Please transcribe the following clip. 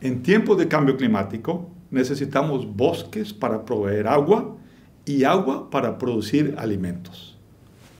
En tiempos de cambio climático necesitamos bosques para proveer agua y agua para producir alimentos.